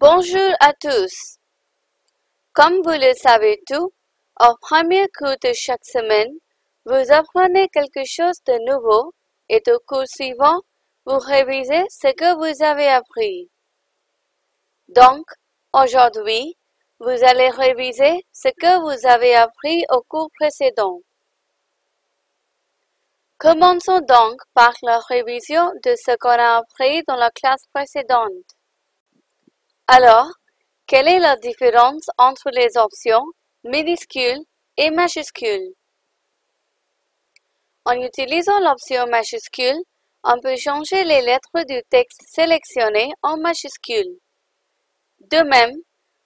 Bonjour à tous. Comme vous le savez tout, au premier cours de chaque semaine, vous apprenez quelque chose de nouveau et au cours suivant, vous révisez ce que vous avez appris. Donc, aujourd'hui, vous allez réviser ce que vous avez appris au cours précédent. Commençons donc par la révision de ce qu'on a appris dans la classe précédente. Alors, quelle est la différence entre les options minuscules et majuscules? En utilisant l'option majuscule, on peut changer les lettres du texte sélectionné en majuscules. De même,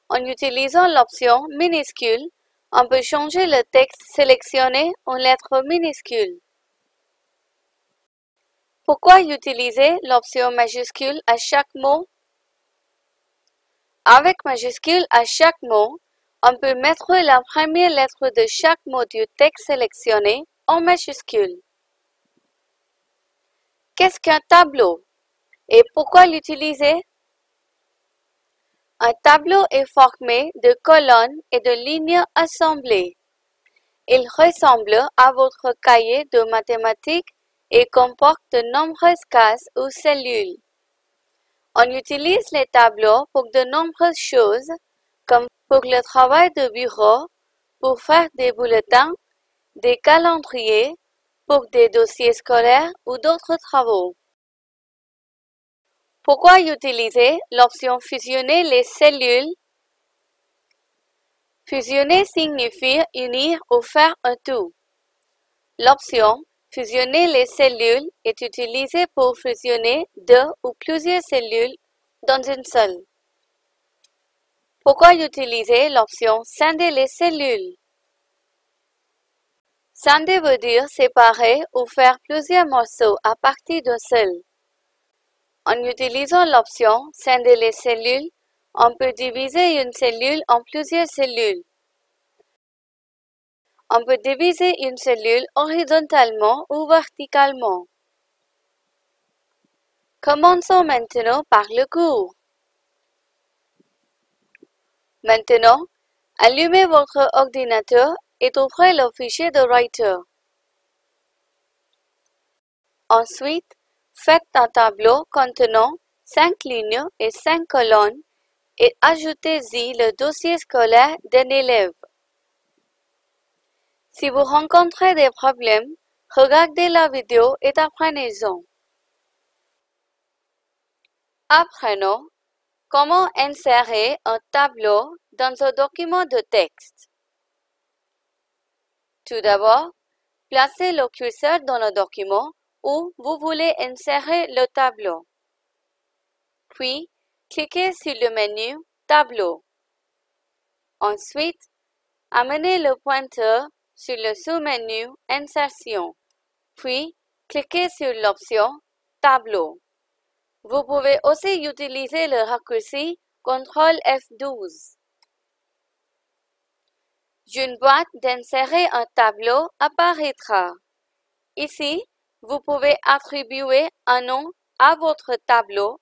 en utilisant l'option minuscule, on peut changer le texte sélectionné en lettres minuscules. Pourquoi utiliser l'option majuscule à chaque mot? Avec majuscule à chaque mot, on peut mettre la première lettre de chaque mot du texte sélectionné en majuscule. Qu'est-ce qu'un tableau et pourquoi l'utiliser? Un tableau est formé de colonnes et de lignes assemblées. Il ressemble à votre cahier de mathématiques et comporte de nombreuses cases ou cellules. On utilise les tableaux pour de nombreuses choses, comme pour le travail de bureau, pour faire des bulletins, des calendriers, pour des dossiers scolaires ou d'autres travaux. Pourquoi utiliser l'option fusionner les cellules? Fusionner signifie unir ou faire un tout. L'option Fusionner les cellules est utilisé pour fusionner deux ou plusieurs cellules dans une seule. Pourquoi utiliser l'option scinder les cellules? Scinder veut dire séparer ou faire plusieurs morceaux à partir d'un seul. En utilisant l'option scinder les cellules, on peut diviser une cellule en plusieurs cellules. On peut diviser une cellule horizontalement ou verticalement. Commençons maintenant par le cours. Maintenant, allumez votre ordinateur et ouvrez le fichier de Writer. Ensuite, faites un tableau contenant 5 lignes et 5 colonnes et ajoutez-y le dossier scolaire d'un élève. Si vous rencontrez des problèmes, regardez la vidéo et apprenez-en. Apprenons comment insérer un tableau dans un document de texte. Tout d'abord, placez le curseur dans le document où vous voulez insérer le tableau. Puis, cliquez sur le menu Tableau. Ensuite, amenez le pointeur sur le sous-menu Insertion, puis cliquez sur l'option Tableau. Vous pouvez aussi utiliser le raccourci CTRL F12. Une boîte d'insérer un tableau apparaîtra. Ici, vous pouvez attribuer un nom à votre tableau.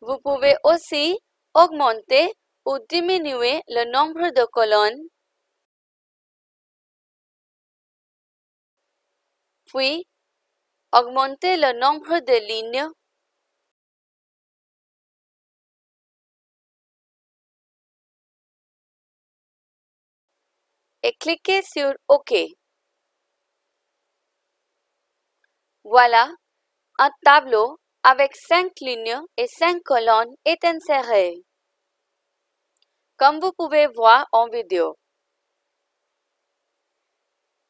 Vous pouvez aussi augmenter ou diminuer le nombre de colonnes puis augmenter le nombre de lignes et cliquez sur OK. Voilà, un tableau avec 5 lignes et 5 colonnes est inséré. Comme vous pouvez voir en vidéo,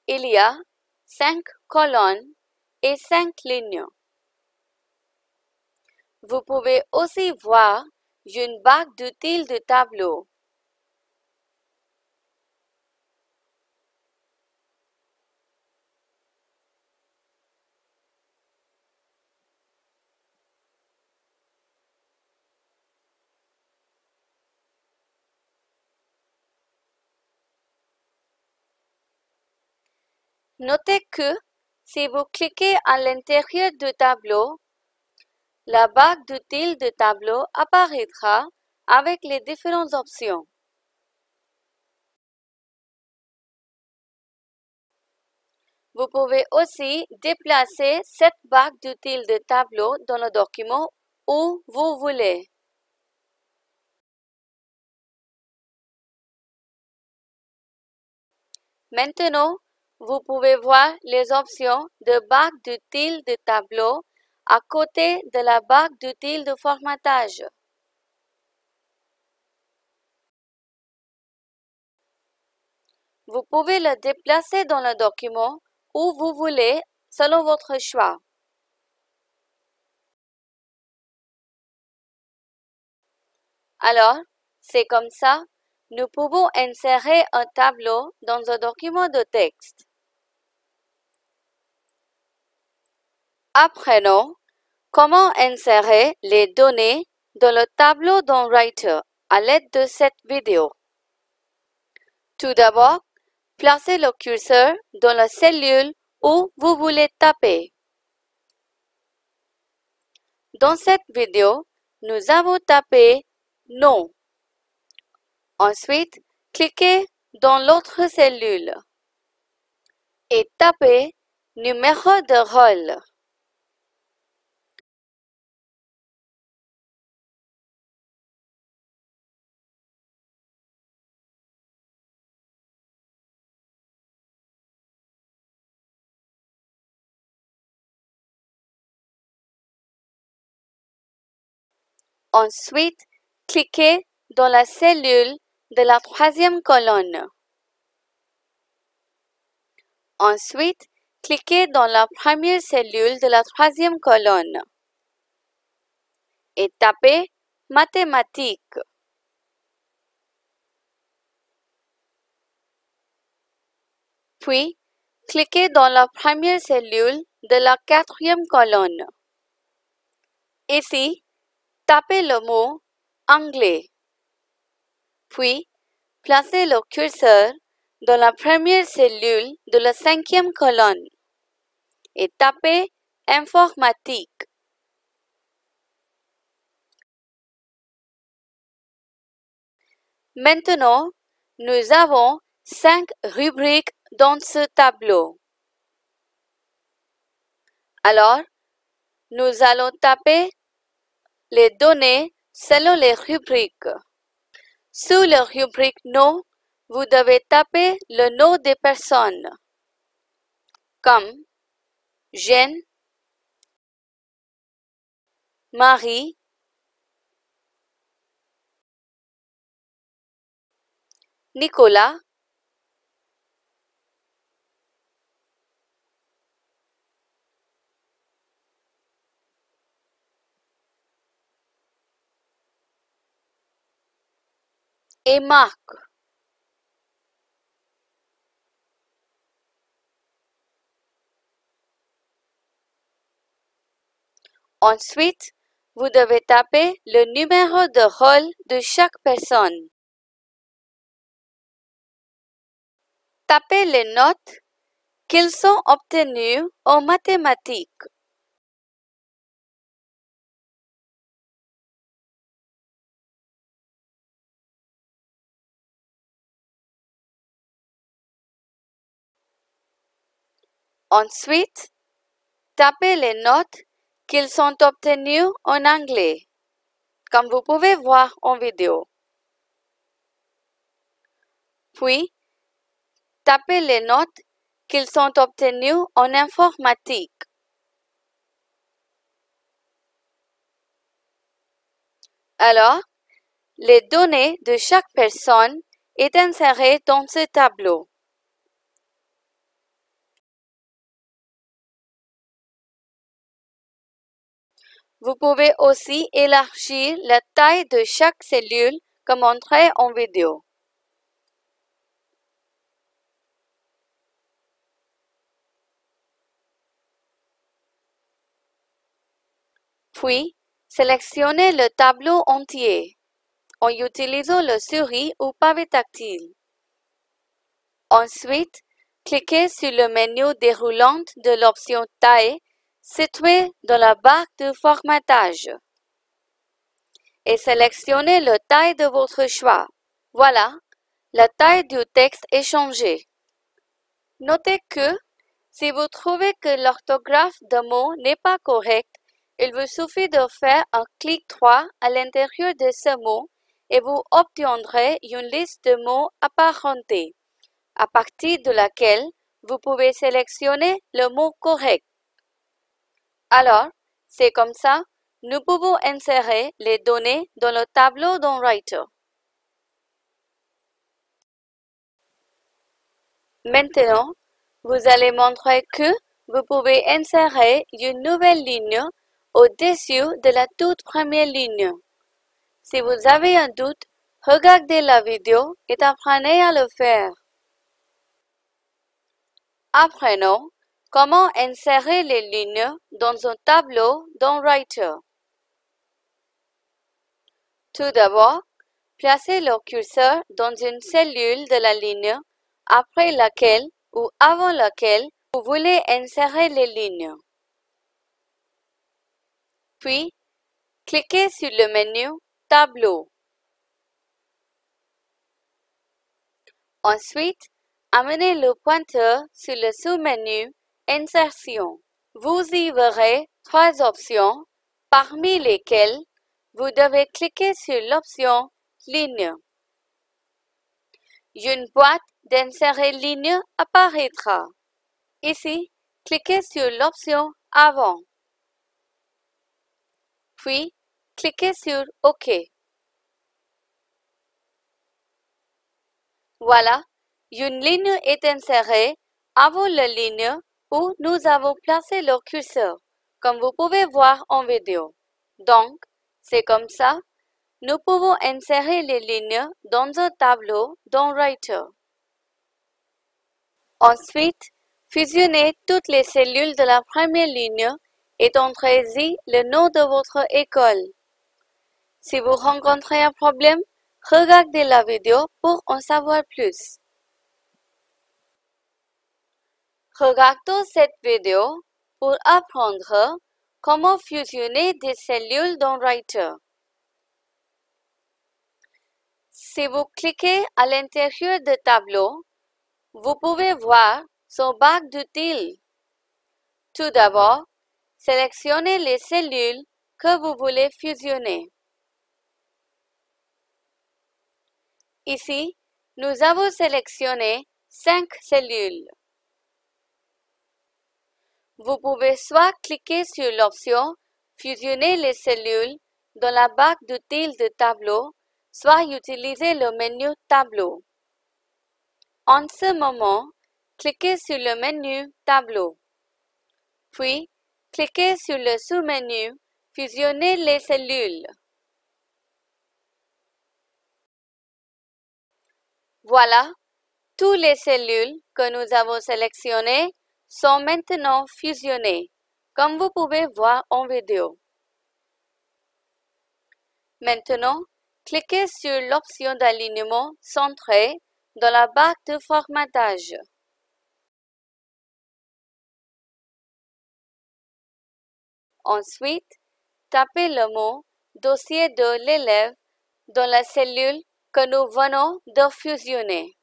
il y a 5 colonnes et 5 lignes. Vous pouvez aussi voir une barre d'outils de tableau. Notez que si vous cliquez à l'intérieur du tableau, la barre d'outils de tableau apparaîtra avec les différentes options. Vous pouvez aussi déplacer cette barre d'outils de tableau dans le document où vous voulez. Maintenant, vous pouvez voir les options de barre d'outils de tableau à côté de la barre d'outils de formatage. Vous pouvez le déplacer dans le document où vous voulez selon votre choix. Alors, c'est comme ça, nous pouvons insérer un tableau dans un document de texte. Apprenons comment insérer les données dans le tableau dans Writer à l'aide de cette vidéo. Tout d'abord, Placez le curseur dans la cellule où vous voulez taper. Dans cette vidéo, nous avons tapé Non. Ensuite, cliquez dans l'autre cellule et tapez Numéro de rôle. Ensuite, cliquez dans la cellule de la troisième colonne. Ensuite, cliquez dans la première cellule de la troisième colonne et tapez Mathématiques. Puis, cliquez dans la première cellule de la quatrième colonne. Ici, Tapez le mot anglais. Puis, placez le curseur dans la première cellule de la cinquième colonne et tapez informatique. Maintenant, nous avons cinq rubriques dans ce tableau. Alors, nous allons taper les données selon les rubriques. Sous la rubrique nom, vous devez taper le nom des personnes, comme Jeanne, Marie, Nicolas, Marc. Ensuite, vous devez taper le numéro de rôle de chaque personne. Tapez les notes qu'ils sont obtenues en mathématiques. Ensuite, tapez les notes qu'ils sont obtenus en anglais, comme vous pouvez voir en vidéo. Puis, tapez les notes qu'ils sont obtenus en informatique. Alors, les données de chaque personne est insérées dans ce tableau. Vous pouvez aussi élargir la taille de chaque cellule comme montré en vidéo. Puis, sélectionnez le tableau entier en utilisant le souris ou pavé tactile. Ensuite, cliquez sur le menu déroulant de l'option Taille situé dans la barre de formatage. et sélectionnez la taille de votre choix. Voilà, la taille du texte est changée. Notez que si vous trouvez que l'orthographe d'un mot n'est pas correcte, il vous suffit de faire un clic droit à l'intérieur de ce mot et vous obtiendrez une liste de mots apparentés, à partir de laquelle vous pouvez sélectionner le mot correct. Alors, c'est comme ça, nous pouvons insérer les données dans le tableau Writer. Maintenant, vous allez montrer que vous pouvez insérer une nouvelle ligne au-dessus de la toute première ligne. Si vous avez un doute, regardez la vidéo et apprenez à le faire. Apprenons comment insérer les lignes dans un tableau dans Writer? Tout d'abord, placez le curseur dans une cellule de la ligne après laquelle ou avant laquelle vous voulez insérer les lignes. Puis, cliquez sur le menu Tableau. Ensuite, amenez le pointeur sur le sous-menu Insertion. Vous y verrez trois options, parmi lesquelles vous devez cliquer sur l'option Ligne. Une boîte d'insérer ligne apparaîtra. Ici, cliquez sur l'option Avant. Puis, cliquez sur OK. Voilà, une ligne est insérée avant la ligne nous avons placé le curseur, comme vous pouvez voir en vidéo. Donc, c'est comme ça, nous pouvons insérer les lignes dans un tableau dans Writer. Ensuite, fusionnez toutes les cellules de la première ligne et entrez-y le nom de votre école. Si vous rencontrez un problème, regardez la vidéo pour en savoir plus. Regardons cette vidéo pour apprendre comment fusionner des cellules dans Writer. Si vous cliquez à l'intérieur du tableau, vous pouvez voir son bac d'outils. Tout d'abord, sélectionnez les cellules que vous voulez fusionner. Ici, nous avons sélectionné cinq cellules. Vous pouvez soit cliquer sur l'option Fusionner les cellules dans la barre d'outils de tableau, soit utiliser le menu Tableau. En ce moment, cliquez sur le menu Tableau. Puis, cliquez sur le sous-menu Fusionner les cellules. Voilà, toutes les cellules que nous avons sélectionnées sont maintenant fusionnées, comme vous pouvez voir en vidéo. Maintenant, cliquez sur l'option d'alignement centré dans la barre de formatage. Ensuite, tapez le mot Dossier de l'élève dans la cellule que nous venons de fusionner.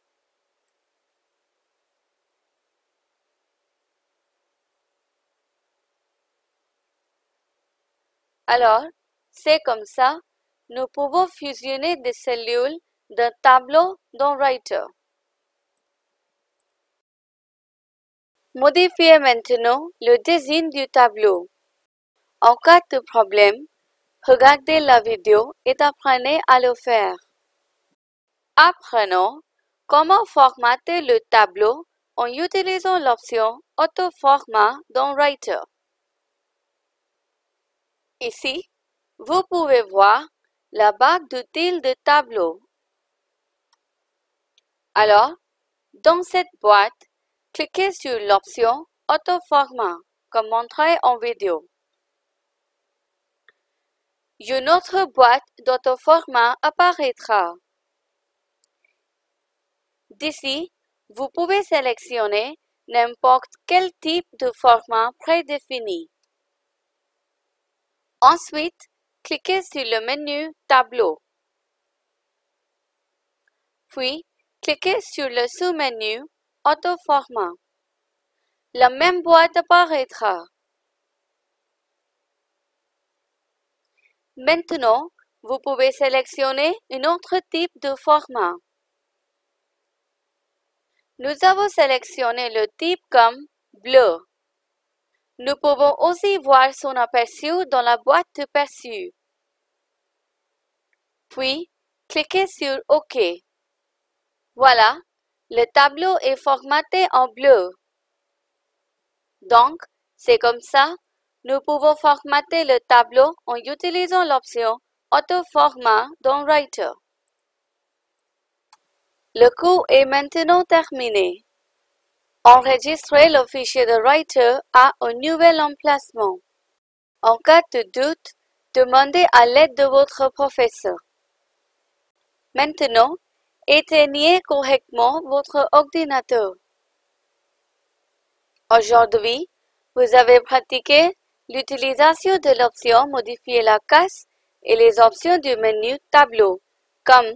Alors, c'est comme ça, nous pouvons fusionner des cellules d'un tableau dans Writer. Modifiez maintenant le design du tableau. En cas de problème, regardez la vidéo et apprenez à le faire. Apprenons comment formater le tableau en utilisant l'option Auto-format dans Writer. Ici, vous pouvez voir la barre d'outils de tableau. Alors, dans cette boîte, cliquez sur l'option Auto-format, comme montré en vidéo. Une autre boîte d'auto-format apparaîtra. D'ici, vous pouvez sélectionner n'importe quel type de format prédéfini. Ensuite, cliquez sur le menu Tableau. Puis, cliquez sur le sous-menu Auto-format. La même boîte apparaîtra. Maintenant, vous pouvez sélectionner un autre type de format. Nous avons sélectionné le type comme bleu. Nous pouvons aussi voir son aperçu dans la boîte de perçu. Puis, cliquez sur OK. Voilà, le tableau est formaté en bleu. Donc, c'est comme ça, nous pouvons formater le tableau en utilisant l'option Auto-format dans Writer. Le cours est maintenant terminé. Enregistrez le fichier de Writer à un nouvel emplacement. En cas de doute, demandez à l'aide de votre professeur. Maintenant, éteignez correctement votre ordinateur. Aujourd'hui, vous avez pratiqué l'utilisation de l'option Modifier la casse et les options du menu Tableau, comme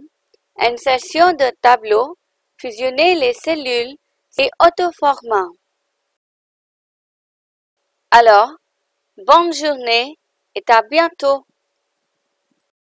Insertion de tableau, Fusionner les cellules et Autoformat. Alors, bonne journée et à bientôt